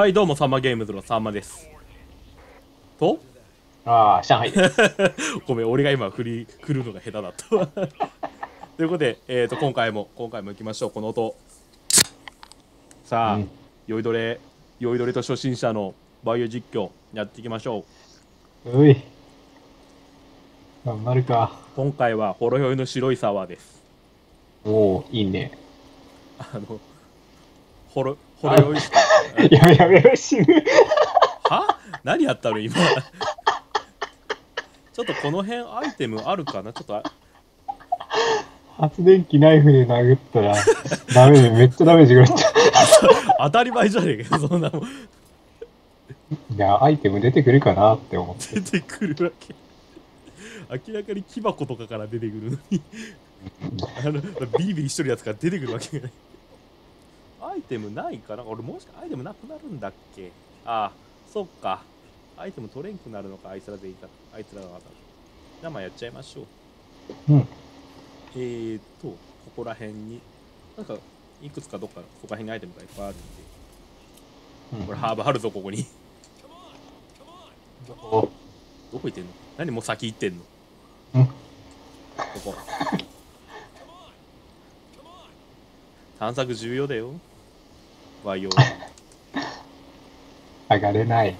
はいどうもサンマゲームズのさんまですと？ああ、上海です。ごめん俺が今振り振るのが下手だったわ ということで、えー、と今回も今回も行きましょうこの音さあ、うん酔いどれ酔いどれと初心者のバイオ実況やっていきましょううい。頑張るか。今回はほろ酔いの白いサワーですおおいいね。あのほろほろ酔い やめや死ぬ。は？何やったの今？ちょっとこの辺アイテムあるかな？ちょっとあ発電機ナイフで殴ったら、ダメでめっちゃダメージが入っちゃ当たり前じゃねえかよそんなもん。う。いや、アイテム出てくるかなって思って。出てくるわけ。明らかに木箱とかから出てくるのに。あのビリビリしとるやつから出てくるわけがないアイテムないか？な俺もしかアイテムなくなるんだっけ？ああそっか。アイテム取れんくなるのか？あいつらでいいかあいつらがじゃあまあやっちゃいましょう。うん。えーとここら辺に。なんかいくつかどっかここら辺にアイテムがいっぱいあるんで。うん。これハーブあるぞここに。お。どこ行ってんの？何もう先行ってんの？うん。ここ。探索重要だよバイオ。上がれない。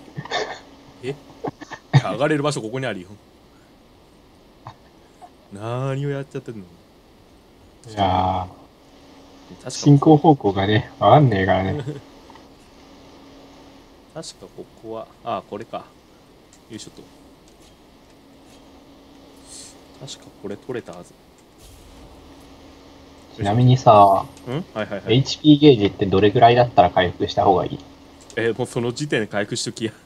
え？上がれる場所ここにあるよ。何をやっちゃってんの？いやー、確か進行方向がね、わかんねえからね。確かここはああこれか。よいしょと。確かこれ取れたはずちなみにさ、うん？はいはいはい。HP ゲージってどれぐらいだったら回復した方がいい？えーもうその時点で回復しときや。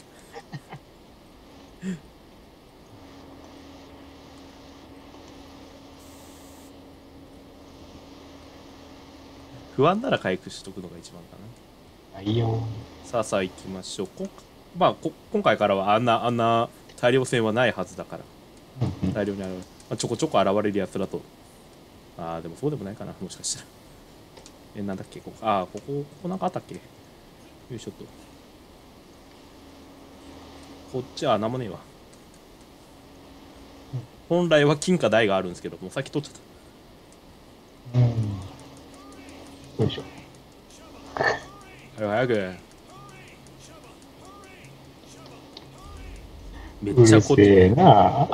不安なら回復しとくのが一番かな。ないよ。さあさあ行きましょう。こんまあこ今回からはあんなあんな大量戦はないはずだから。大量に現れる、まあ、ちょこちょこ現れるやつだとああでもそうでもないかなもしかしたら。えなんだっけ？ここ。ああここここなんかあったっけ？よいしょっと。こっちは何もねえわ。本来は金か台があるんですけどもう先取っちゃっうん。よいしょ。た早く早く。めっちゃこっち。せえな。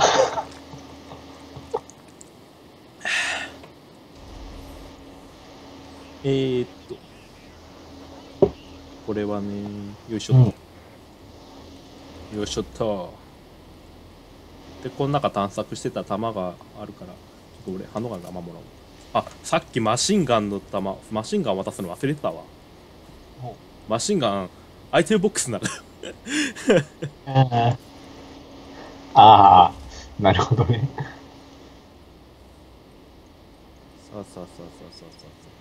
えー、っと、これはね、よいしょっと。よいしょっと。で、この中探索してた弾があるから、ちょっと俺、ハンドガンの弾もらおう。あ、さっきマシンガンの弾、マシンガン渡すの忘れてたわお。マシンガン、アイテムボックスなら、ああ、なるほどね。さあさあさあさあさあさあ。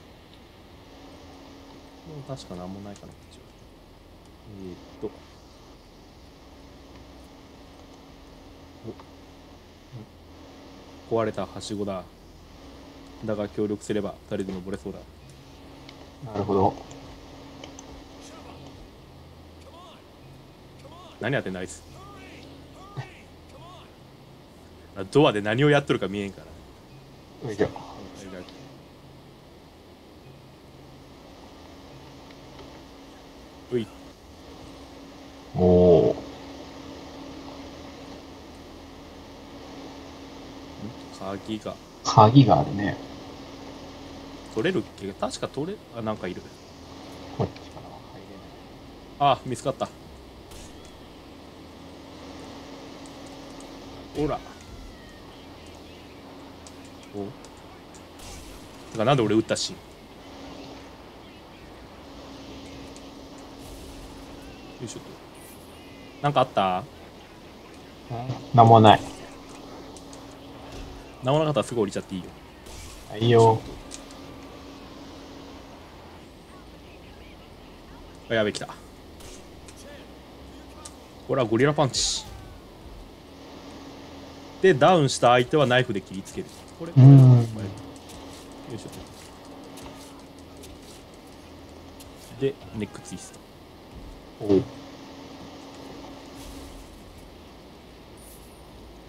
もう確かなんもないかな、こっちは。えー、っと。お壊れたはしごだ。だが協力すれば二人で登れそうだ。なるほど。何やってんのあいつ。あ ドアで何をやっとるか見えんから。よいしょ。うい。おお。鍵が鍵があるね。取れるっけ？確か取れあなんかいるこっちからは入れない。あ見つかったほらおてかなんで俺撃ったしよいしょっと。なんかあった？なんもない。なんもなかったらすぐ降りちゃっていいよ。はいよ。あやべ来た。これはゴリラパンチ。でダウンした相手はナイフで切りつける。これ。よいしょ。でネックツイスト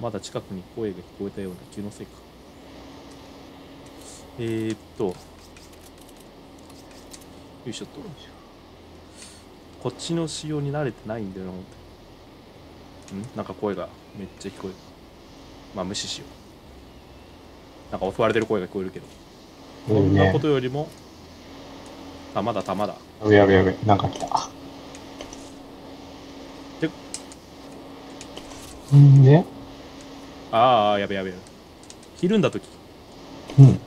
まだ近くに声が聞こえたような気のせいか。えー、っと、よいしょっと。こっちの仕様に慣れてないんだよな、思って。ん？なんか声がめっちゃ聞こえる。まあ無視しよう。なんか襲われてる声が聞こえるけど。そうんなこ。とよりも、弾だ弾だ。やべやべ。なんか来た。んでああ、やべやべやべ。ひるんだとき、うん。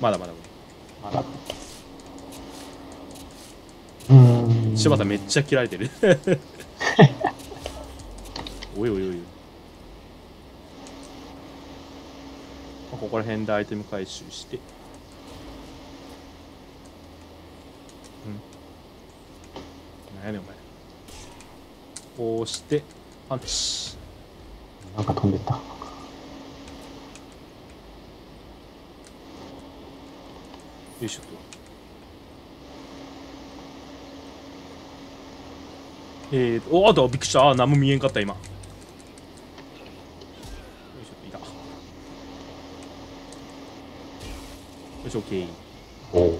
まだまだ。まだ。うーん。柴田めっちゃ切られてる。おいおいおいここら辺でアイテム回収して。うん。なんやねんお前。こうして、パンチ。なんか飛んでった。よいしょ。えーと、おーっと、びっくりした。あー、何も見えんかった、今。よいしょいた。よし、オッケー。おう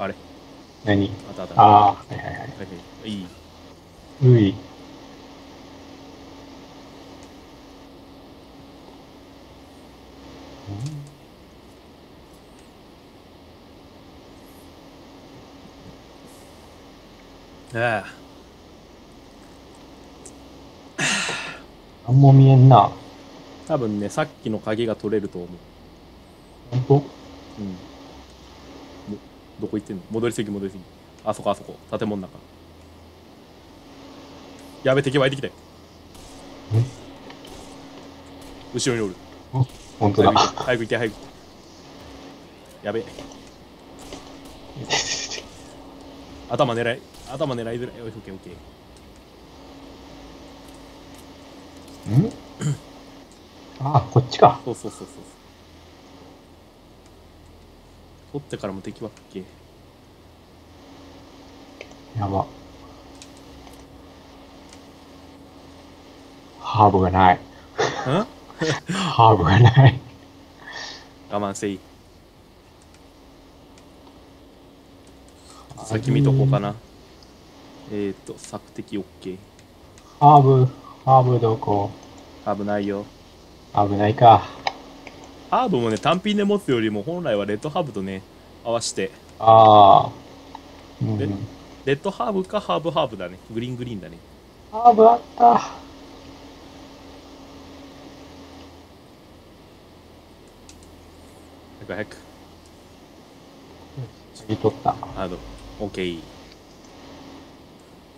あれ何？あったあった。ああ、はいはいはい。はいはい。いい。うい。ああ。なんも見えんな。多分ね、さっきの鍵が取れると思う。ほんとうん。ど、どこ行ってんの？戻りすぎ戻りすぎ。あそこあそこ。建物の中。やべ、敵湧いてきたよ。後ろにおる。ほんとだ。早く行け、早く。やべ。頭狙い、頭狙いづらい。オッケーオッケーオッケー。ん？ああ、こっちか。そうそうそうそう。取ってからも敵はっけ？やば。ハーブがない。ん？ハーブがない。我慢せい。先見とこうかな。えーと、索敵 OK。ハーブ、ハーブどこ危ないよ。危ないか。ハーブもね、単品で持つよりも本来はレッドハーブとね、合わせて、ああ。うんでレッドハーブかハーブハーブだね。グリーングリーンだね。ハーブあった。早く早く。次取った。あの、OK。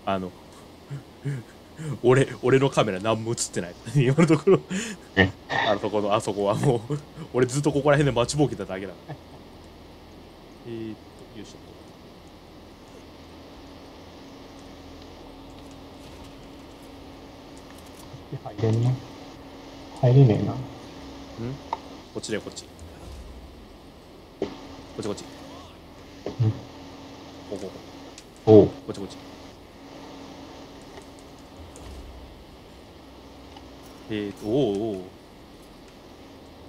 あの、俺、俺のカメラ何も映ってない。今のところえ、あのところ、あそこはもう、俺ずっとここら辺で待ちぼうけただけだ。えーっと、よいしょっ入れんな。入れねえな。と。ん？こっちだよ、こっち。こっちこっち。うんここここ。おう。こっちこっち。えーと、おおおお。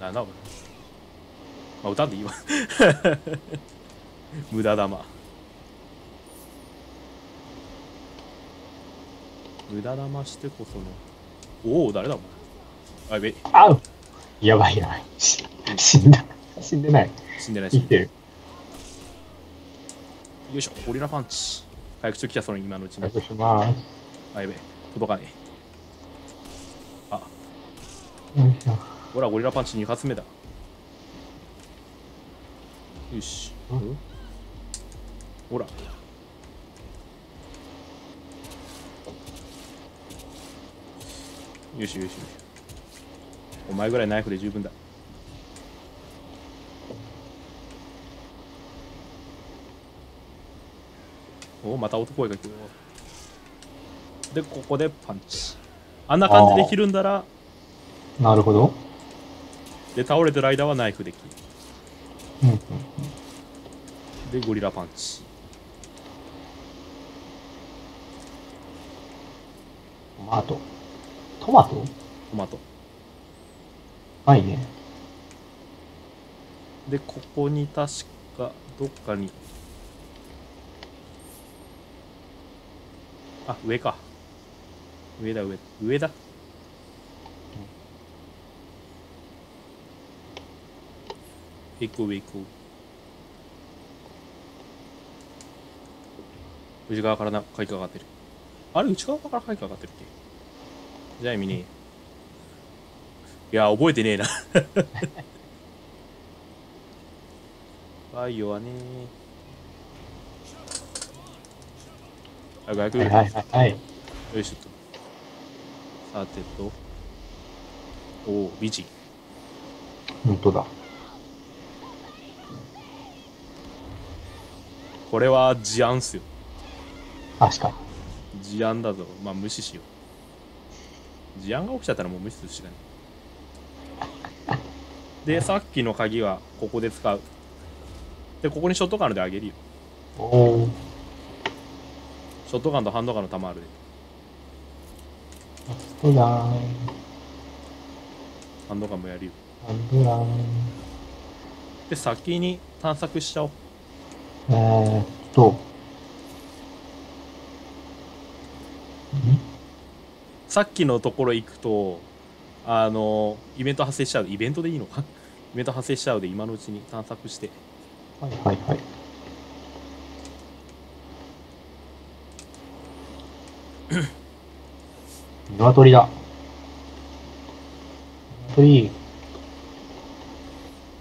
なんだこれ。まあ、歌んでいいわ。無駄玉。無駄玉してこその。おお、誰だお前。あ、やべ、あうやばいやばい。し死んだ。死んでない。死んでないし。生きてる。よいしょ、ゴリラパンチ。早くちょきたその今のうちに。あ、やべ、届かねえ。ほら、ゴリラパンチ2発目だ。よし。うんうんほら。よしよしよし。お前ぐらいナイフで十分だ。おまた音声が聞こえるで、ここでパンチ。あんな感じでひるんだら、なるほど。で、倒れてる間はナイフで切る。うんうん、で、ゴリラパンチ。トマト。トマト？トマト。はいね。で、ここに確か、どっかに。あ、上か。上だ、上。上だ。行こう上行こう内側からな鍵かかってるあれ内側から鍵かかってるっけ？じゃあ意味ねえいや覚えてねえなバイオはねあ、外国はいはいはいはい。よいしょっと。さてと。おお、美人。本当だ。これは事案っすよ。確かに。事案だぞ。まあ、無視しよう。事案が起きちゃったらもう無視するしかない。で、さっきの鍵はここで使う。で、ここにショットガンであげるよ。おお。ショットガンとハンドガンの弾あるで。そうだー。ハンドガンもやるよ。なんでだー。で、先に探索しちゃおう。えーっと。ん？さっきのところ行くと、あの、イベント発生しちゃう。イベントでいいのか？イベント発生しちゃうで、今のうちに探索して。はいはいはい。鶏だ。鶏。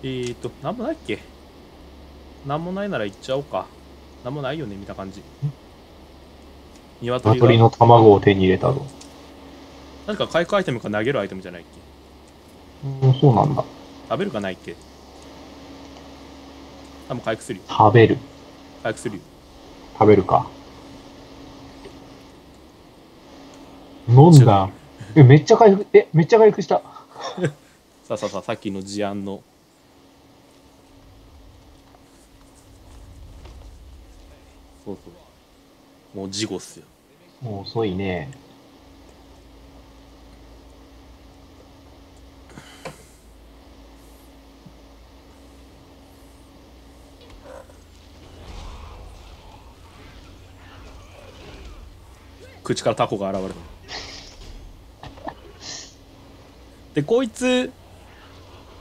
えーと、なんもないっけ？なんもないなら行っちゃおうか。なんもないよね、見た感じ。鶏が、鶏の卵を手に入れたぞ。何か回復アイテムか投げるアイテムじゃないっけ？うん、そうなんだ。食べるかないっけ？多分回復するよ。食べる。回復するよ。食べるか。飲んだ。え、めっちゃ回復、え、めっちゃ回復した。さあさあさあ、さっきの事案の。そうそう。もう事後っすよ。もう遅いね。口からタコが現れるでこいつ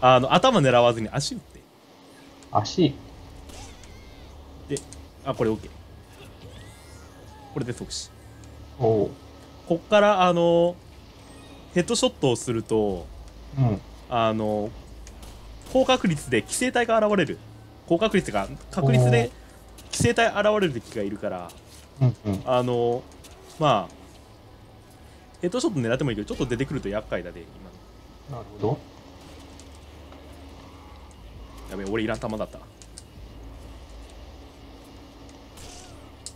あの頭狙わずに足打って足？あこれ OK これで即死おおこっからあのヘッドショットをするとう。うん。あの高確率で寄生体が現れる高確率が確率で寄生体現れる敵がいるからうんうん。あのまあヘッドショット狙ってもいいけどちょっと出てくると厄介だで今なるほど。やべえ俺いらん弾だった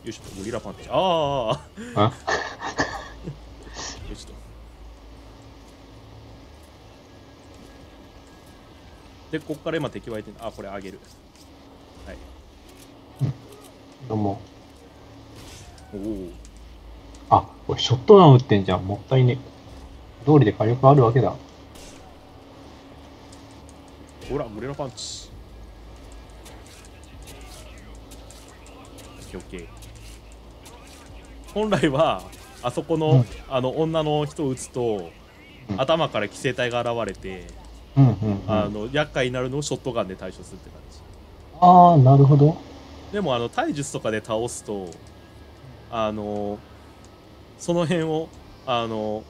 よいしょゴリラパンチ。あああ？よしと。でこっから今敵湧いてんあこれあげる。はい。どうも。おおあ、これショットガン撃ってんじゃん。もったいね。通りで火力あるわけだ。ほらゴリラパンチ。オッケー本来はあそこの,、うんあの女の人を撃つと、うん頭から寄生体が現れて、うんうん、うん。あの厄介になるのをショットガンで対処するって感じああ、なるほど。でもあの体術とかで倒すとあのその辺をあの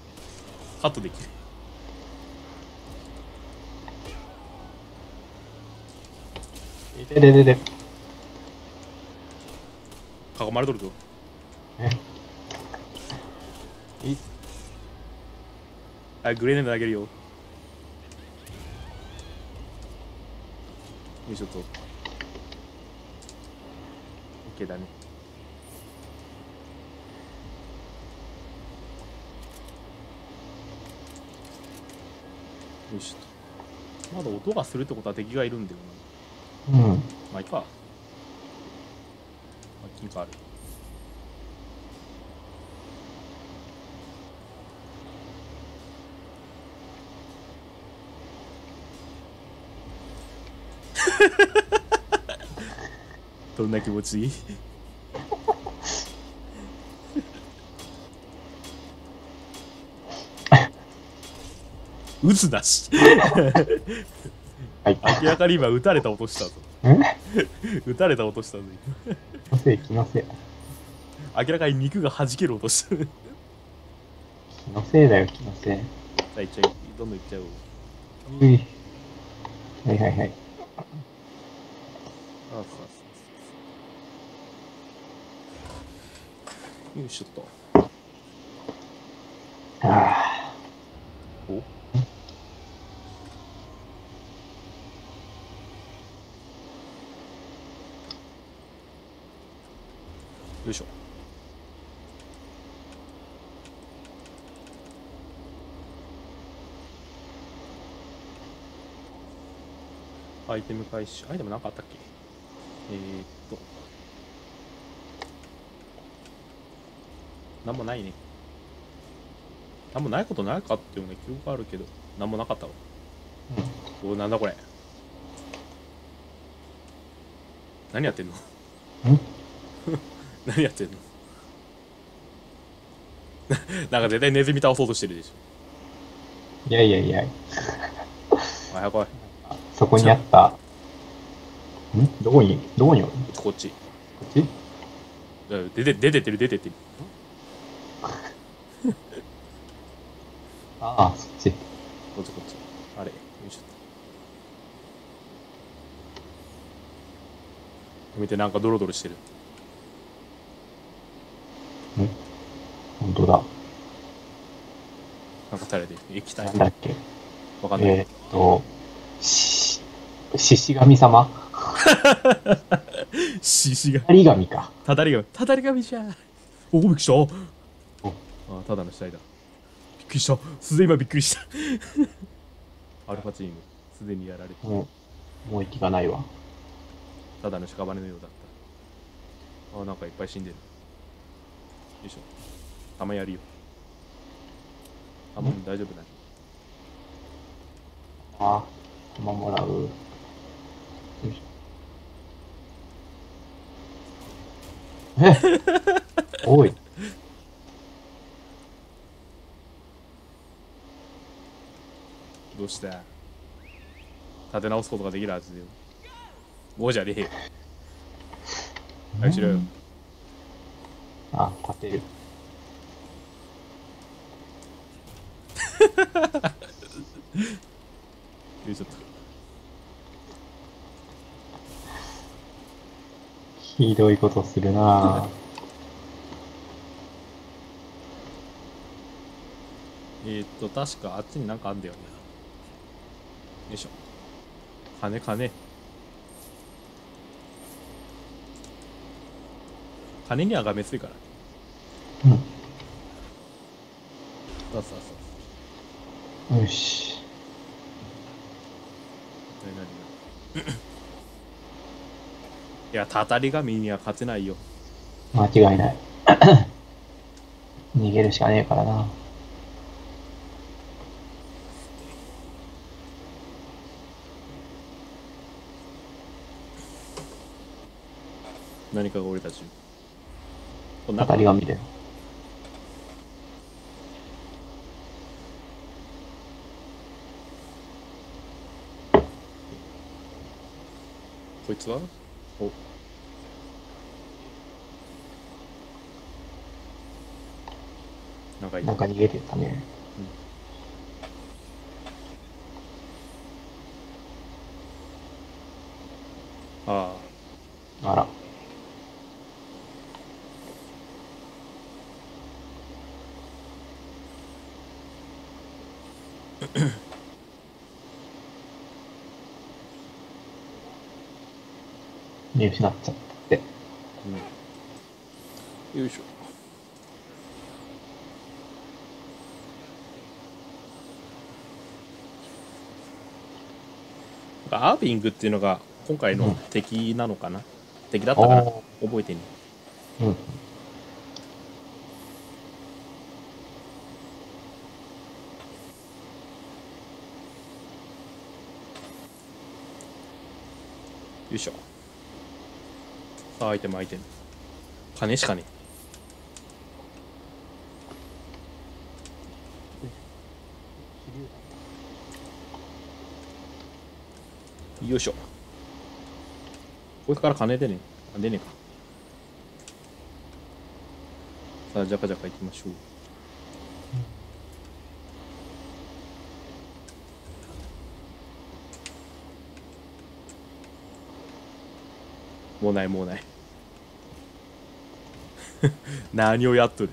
カットできるでででで。囲まれとるぞえはいグレネード投げるよよいしょっと OK だねよいしょっとまだ音がするってことは敵がいるんだよなうん。まあいいか。あ、金貨ある。どんな気持ち撃つ なしはい。明らかに今撃たれた音したぞん撃たれた音したぞ今せい、気のせい。明らかに肉が弾ける音したさ気のせいだよ、気のせい。あいっちゃうどんどんいっちゃううい。はいはいはい。あそうそうそうよいしょっとあ。お。よいしょ。アイテム回収アイテムなかったっけ？えー、っとなんもないね。なんもないことないかっていうような記憶があるけどなんもなかったわ。おなんだこれ。何やってんの？何やってんの？なんか絶対ネズミ倒そうとしてるでしいやいやいや、ょおい早く来い。そこにあった。ん？どこに、どこにこっち。こっち？うん出て出てってる出てってるああ、そっち。こっちこっち。あれよいしょ見てなんかドロドロしてる。本当だ。なんか垂れてる。液体。なんだっけ？わかんない、えーっと、し、獅子神様？獅子があり神か。たたり神。たたり神じゃ。んおびっくりしたあただの死体だ。びっくりした。すでに今びっくりした。アルファチームすでにやられてもう、もう息がないわ。ただの屍のようだった。あなんかいっぱい死んでる。よいしょ。弾やるよ。あもう大丈夫だね。ああ、今もらう。よいしょ。え おい。どうした立て直すことができるはずだよもうじゃねえよ。早くしろよあ、勝てる。よいしょっとひどいことするな。ぁ。えー、っと確かあっちになんかあんだよねよいしょ金金金にはがめついからうん。そうそうそうよし。何々何いやたたり神には勝てないよ間違いない。逃げるしかねえからな。何かが俺たち。にこん当なたり神だよ。こいつは？お。なんかいいなんか逃げてたね。ああら。見失っちゃって。あ、うん、よいしょ。アービングっていうのが今回の敵なのかな、敵だったかな？お覚えてねーうん。いしょ。さあアイテムアイテム。金しかねよいしょ。これから金出ねあ出ねえか。さあじゃかじゃか行きましょう。もうないもうない。何をやっとる？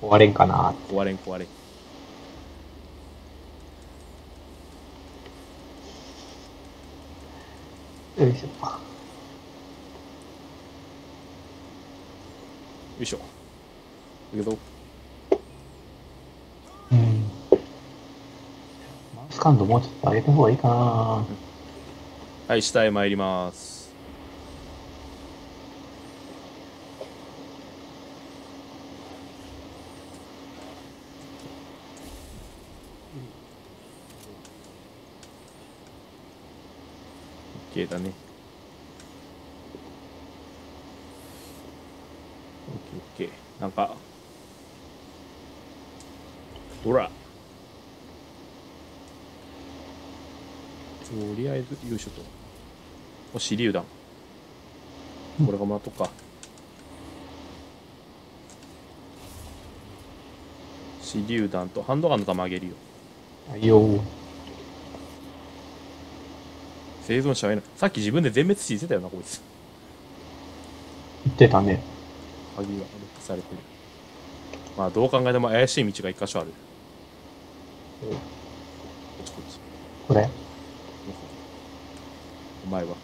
終われんかな。壊れん壊れん。よいしょ。よいしょ。いくぞ。うん。マウス感度もうちょっと上げた方がいいかな。はい下へ参りますオッケーだねオッケーオッケーなんかほらとりあえずよいしょとお手榴弾これがもらっとくか手榴弾とハンドガンの弾あげるよ。はいよ。ー。生存者はいない。さっき自分で全滅死してたよなこいつ。言ってたね。鍵がされてる。まあどう考えても怪しい道が一箇所ある。これ。お前は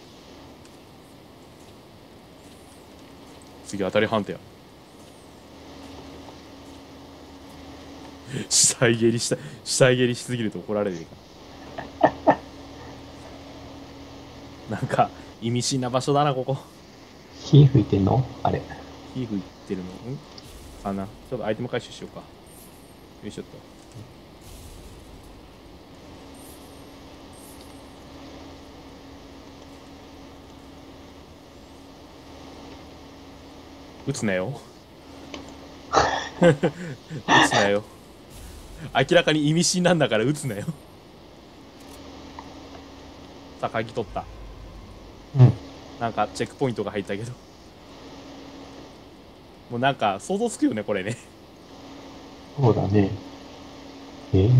次当たり判定や死体蹴りした死体蹴りしすぎると怒られる なんか意味深な場所だなここ。火吹いてんの？あれ。火吹いてるの？ん？かな。ちょっとアイテム回収しようか。よいしょっと撃つなよ。撃つなよ。明らかに意味深なんだから撃つなよ。さあ鍵取った。うん。なんかチェックポイントが入ったけど。もうなんか想像つくよねこれね。そうだね。えー、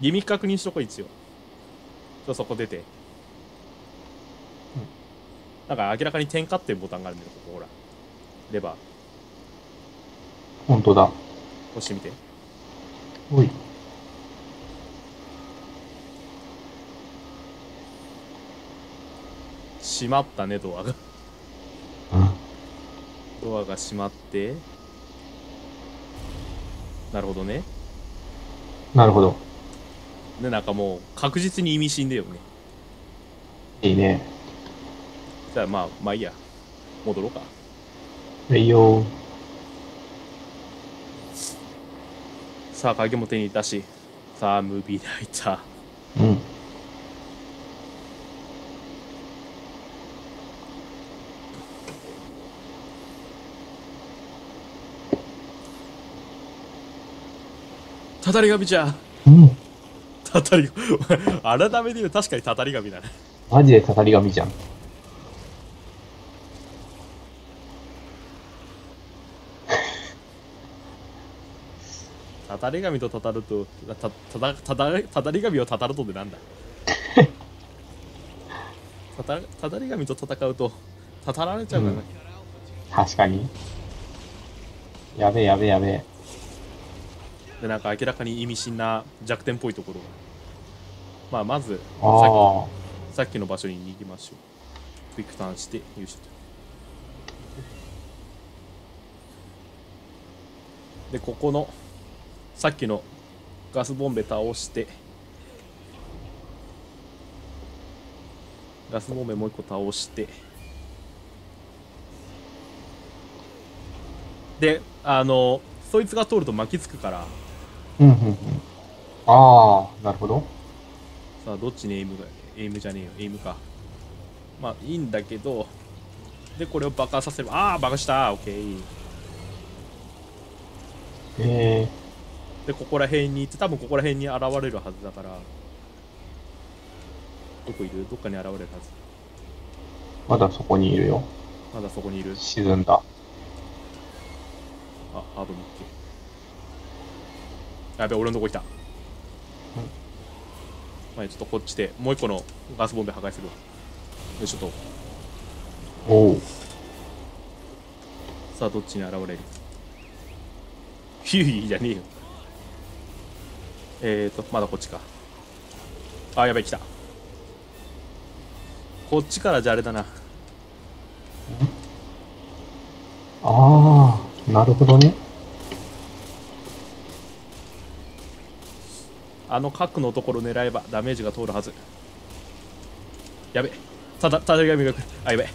ギミック確認しとこ一応。ちょそこ出て、なんか明らかに点火っていうボタンがあるんだよここほらレバーほんとだ。押してみておい。閉まったねドアがうん。ドアが閉まってなるほどねなるほど。でなんかもう確実に意味深だよねいいね。じゃあまあまあいいや戻ろうかはいよー。さあ鍵も手に入れたしさあムービーライターうん。たたり神じゃうん。たたり改めて言うと確かにたたり神だねマジでたたり神じゃん。たたり神とたたるとたたたたたたたり神をたたるとってなんだ？たたたたり神と戦うとたたられちゃうからね、確かに。やべえやべえやべえ。でなんか明らかに意味深な弱点っぽいところがまあまずさ。っきさっきの場所に行きましょうクイックターンしてよいしょとでここのさっきのガスボンベ倒してガスボンベもう一個倒してであのそいつが通ると巻きつくからうんうんうん。ああ、なるほど。さあどっちにエイムがエイムじゃねえよエイムかまあいいんだけどでこれを爆破させればああ爆破したオッケーえでここら辺に行って多分ここら辺に現れるはずだから。どこいる？どっかに現れるはず。ー、まだそこにいるよ。まだそこにいる？沈んだ。あハード見っけやべ俺のとこ来た、まあ、ちょっとこっちでもう一個のガスボンベ破壊するわ。よいしょと。おお。さあどっちに現れる？ヒューイじゃねえよえーとまだこっちか。あやべえ来た。こっちからじゃあれだな。ああ、なるほどね。あの角のところ狙えばダメージが通るはず。やべただただ紙が来る。あやべ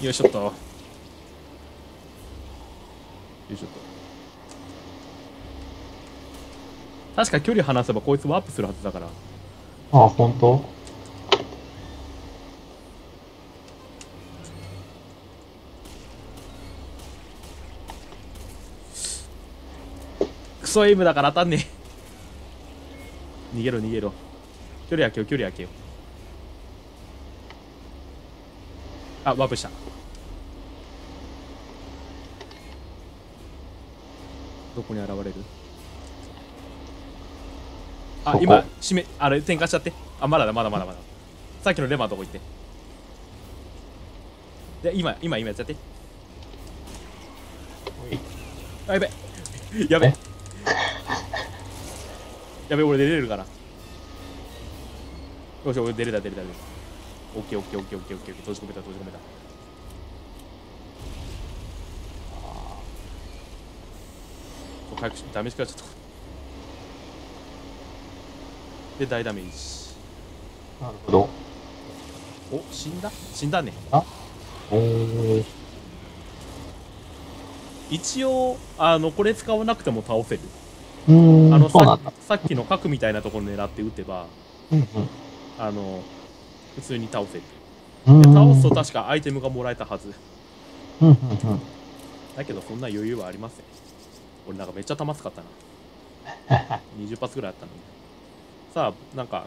よいしょっと。よいしょっと確か距離離せばこいつワープするはずだから。ああ、本当？クソエイムだから当たんねえ。逃げろ逃げろ。距離開けよう距離開けよ。うあワープした。どこに現れる？あ今閉めあれ転換しちゃって。あまだだまだまだまだ。さっきのレバーのとこ行って。で今今今やっちゃって。あやべ。やべ。え？やべ俺出れるかなよし俺出れた出れた出れた。オッケーオッケーオッケーオッケーオッケー閉じ込めた閉じ込めた。早くしダメージ食らっちゃったで大ダメージ。なるほど。お死んだ？死んだね。おー。一応あのこれ使わなくても倒せる。うーん、あの。ささっきの角みたいなところ狙って撃てばうんあの普通に倒せる。うん。で倒すと確かアイテムがもらえたはず。うんうんだけどそんな余裕はありません。俺なんかめっちゃ弾使ったな。20発ぐらいあったのにさあなんか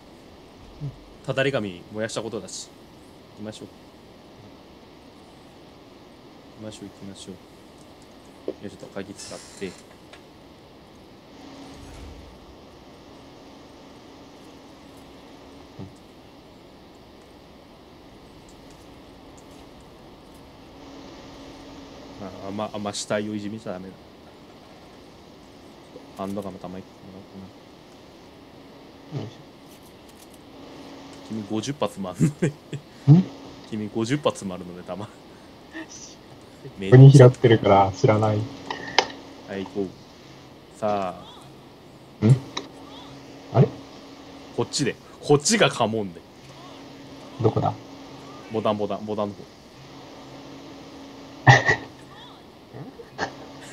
ただれ紙燃やしたことだし行きましょう。行きましょう行きましょう。よしちょっと鍵使って。ああんまあんま死体をいじめちゃダメだ。ハンドガンもたまにもらおうかな。君50発もあるのねん？君50発もあるのねたま。めょここに拾ってるから知らない。はい行こう。さあ。ん？あれ？こっちで。こっちがカモンで。どこだ？ボタンボタンボタンの方。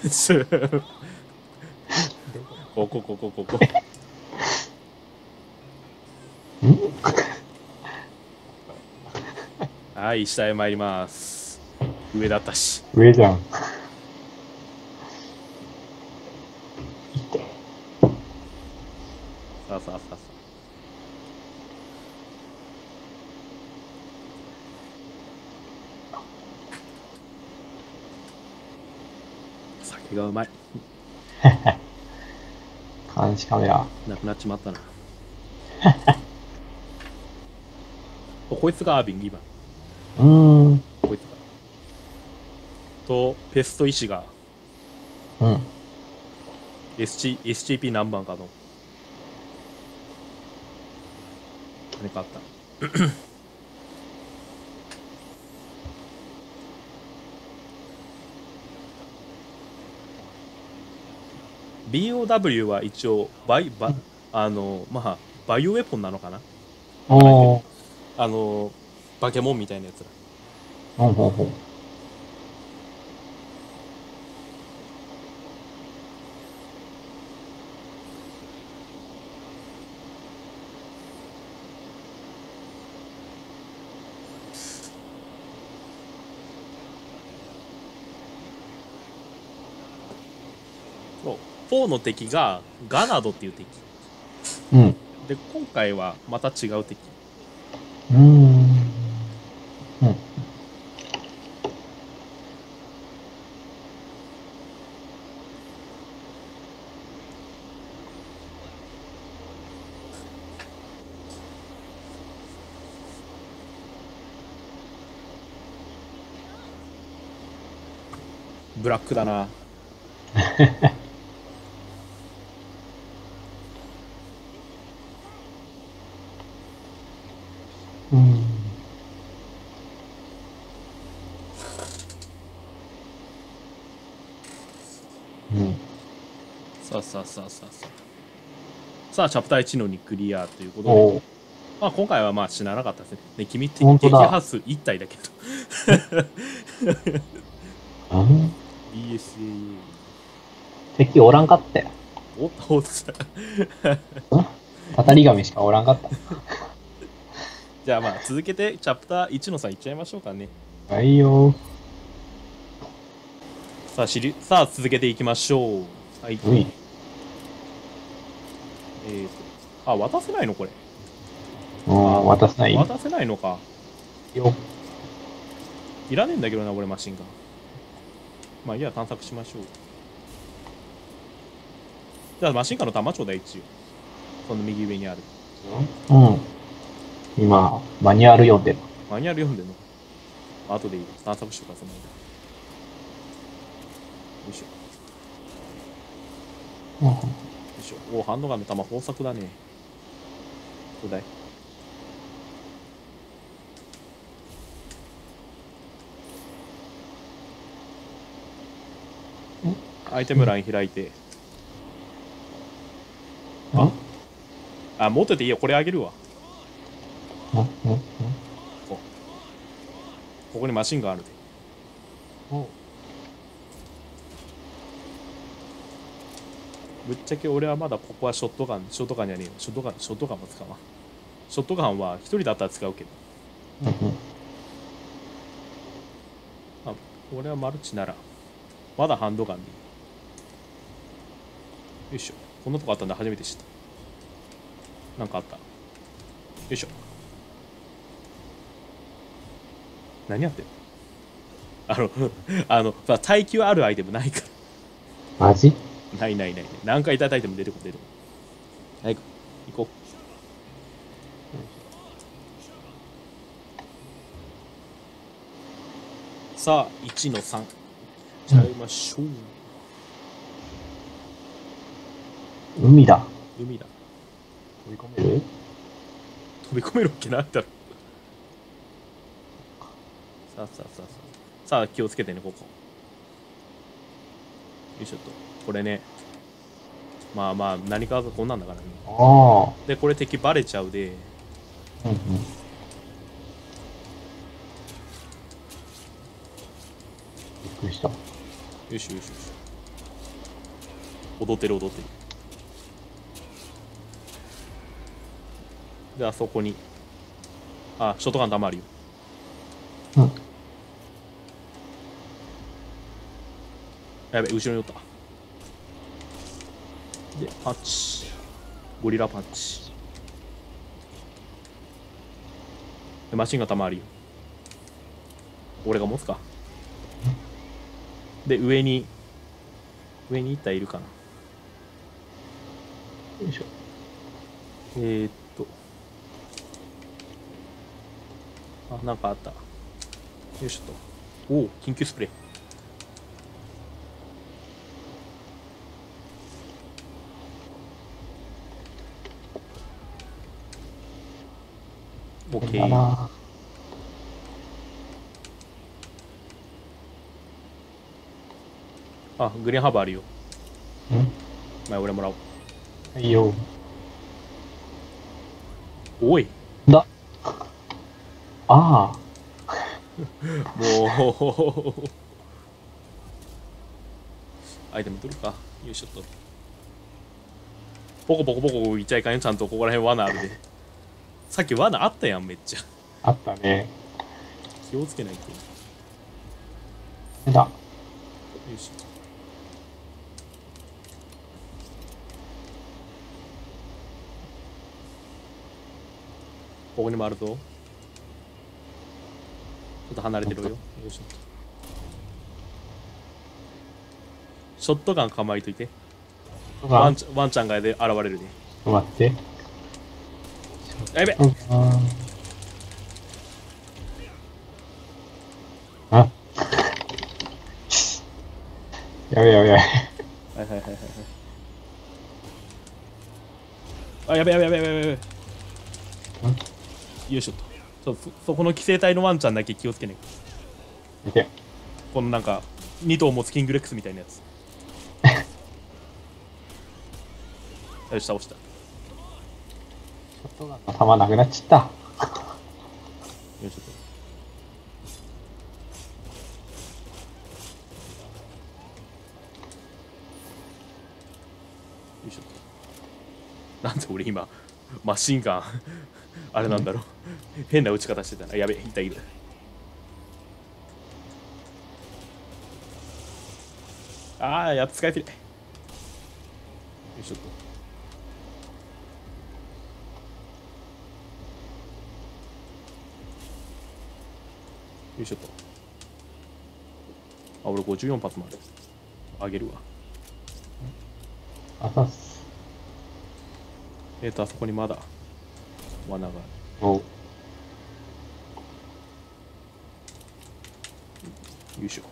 す ここここここはい下へ参ります。上だったし上じゃん。さあさあさあさあ。酒がうまい。監視カメラ。なくなっちまったな。おこいつがアービン今うーん。こいつがとペスト医師がうん。SG SGP 何番かの何かあった「BOW」は一応バイバあのまあバイオウェポンなのかな。あのバケモンみたいなやつら。ほうほうほう。4の敵がガナドっていう敵、うん、で今回はまた違う敵。うん。ブラックだなうん。うん。さあさあさあさあさあさあチャプター1のにクリアということおで、お。まあ、今回はまあ死ななかったですねね君って撃破数1体だけどうん BSAA 敵おらんかったよ。おったおった たたり神しかおらんかった。じゃあまあ続けてチャプター1の3いっちゃいましょうかねはいよさあ知りさあ続けていきましょうはいー。うい。えーとあ渡せないのこれうん、渡さないよ。渡せないのかいらねえんだけどな俺マシンガンまあいいや探索しましょう。じゃあマシンガンの弾ちょうだい一応。その右上にある。うん。今、マニュアル読んでる。マニュアル読んでんの？か後でいい。探索しようかその間よいしょ。うん。よいしょ。おおハンドガンの弾豊作だね。ちょうだいアイテム欄開いて。あ。あ持ってていいよ。これあげるわ。うん？うん？ここにマシンガンあるで。うん。ぶっちゃけ俺はまだここはショットガンショットガンじゃねえよ。ショットガンショットガンも使わん。ショットガンは一人だったら使うけど。うんうん。俺はマルチならまだハンドガンでいい。よいしょ。こんなとこあったんだ初めて知った。なんかあった。よいしょ。何やってんの？あの あのさ耐久あるアイテムないかマジ？らないないない。何回叩いても出てこ出てこはい行こう。さあ1の3ちゃいましょう、海だ。海だ。飛び込める。飛び込めるわけないだろ。さあさあさあさあ。さあ気をつけてねここ。よいしょっと。これね。まあまあ何かがこんなんだからね。ああ。でこれ敵バレちゃうで。うんうん。びっくりした。よしよしよし踊ってる踊ってるであそこに。あショットガン弾あるよ。うん。やべ後ろにおった。でパンチ。ゴリラパンチ。でマシンガン弾あるよ。俺が持つか。で上に上に一体いるかな。よいしょ。えー、っとあなんかあった。よいしょっと。おお緊急スプレー。オッ。あグリーンハーバーあるよ。うん。前俺もらおう。はいよ。おいああ。もう。アイテム取るか。よいしょっと。ボコボコボコいっちゃいかんよ、ちゃんとここら辺罠あるで。さっき罠あったやん、めっちゃ。あったね。気をつけないと。出た。よいしょ。ここにもあるぞ。っと離れてるよ。よいしょショットガン構えといて。ワンちちゃんワンちゃんがで現れるね。待って。あやべ。うんあ。やべやべやべ。はいはいはいはいはい。あやべやべやべやべやべ。よいしょとそそこの規制隊のワンちゃんだけ気をつけね。このなんか2頭持つキングレックスみたいなやつ。よし倒した。弾なくなっちゃった。よいしょと。よいしょと。なんで俺今マシンガンあれなんだろう変な打ち方してたなやべいたいるああやっ使い切れよいしょとよいしょと。あ、俺54発まで。あげるわ。あさっす。えっ、ー、と、あそこにまだ罠がある。おう。よいしょ。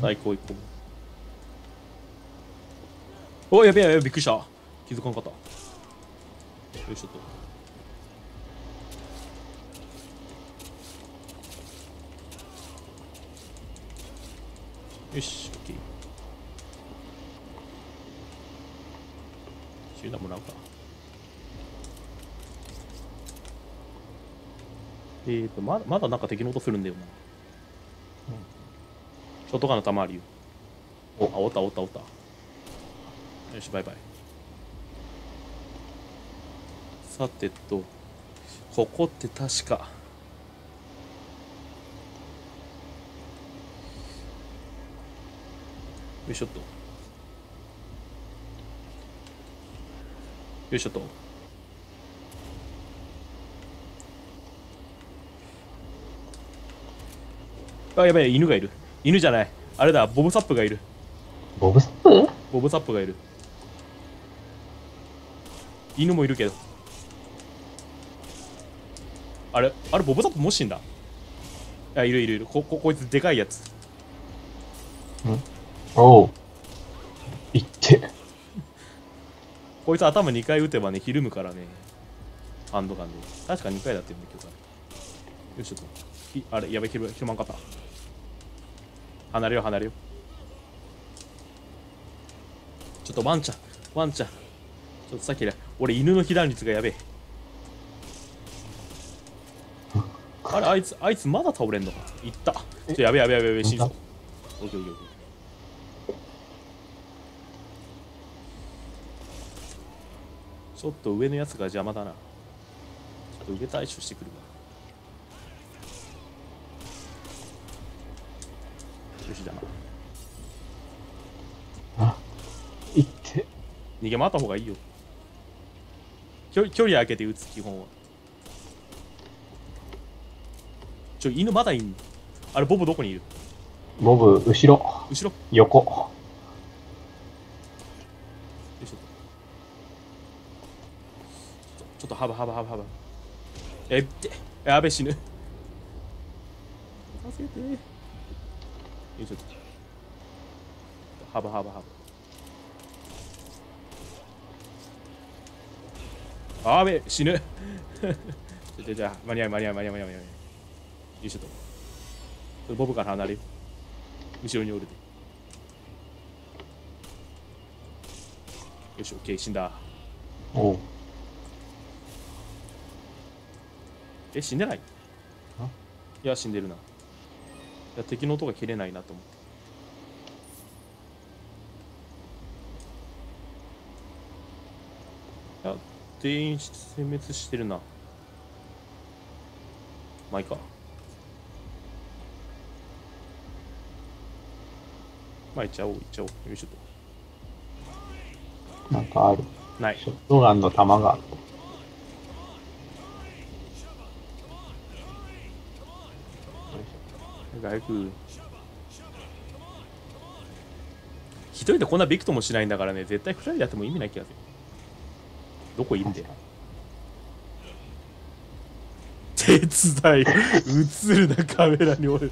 最高一個目。おやべえやべえびっくりした。気づかんかった。よいしょと。よし、オッケー。シールドもらうか。えーと、まだまだなんか敵の音するんだよな。ショットガンの弾あるよ。おあ、おったおったおった。よし、バイバイ。さてと、ここって確か。よいしょっと。よいしょっと。あ、やばい、犬がいる。犬じゃない。あれだ、ボブサップがいる。ボブサップ？ボブサップがいる。犬もいるけど。あれあれ、ボブサップもう死んだ？あ、いるいるいる。こ、こ、こいつでかいやつ。おう。いって。こいつ頭2回撃てばね、ひるむからね。ハンドガンで。確か2回だってるんだけど。よいしょっと。いあれ、やべ、ひる、ひるまんかった。離れよう、離れよう。ちょっとワンちゃん、ワンちゃん。ちょっとさっきね、俺犬の被弾率がやべえ。あれ、あいつ、あいつまだ倒れんのか。いった。ちょっとやべえやべえやべえやべえ、死んぞ。オッケーオッケーオッケー。ちょっと上のやつが邪魔だな。ちょっと上対処してくるわ。逃げ回った方がいいよ。距距離開けて撃つ、基本は。ちょ、犬まだいんの？あれ、ボブどこにいる？ボブ、後ろ、後ろ？横。よいしょ。ちょっとちょっと幅幅幅。幅えって。やべ死ぬ。助けて。よいしょ。幅幅幅あべ死ぬじゃじゃ間に合う間に合う間に合う間に合う間に合うよいしょとボブから離れる後ろにおるでよし、オッケー、死んだ。おう。え、死んでないいや、死んでるな。いや、敵の音が切れないなと思って。いや、全員殲滅してるな。まあいいか。まあ、いっちゃおう、いっちゃおう。よいしょと。なんかある。ないショットガンの弾があった。早く一人でこんなびくともしないんだからね絶対二人でやっても意味ない気がするどこいるんで手伝い。映るなカメラに俺。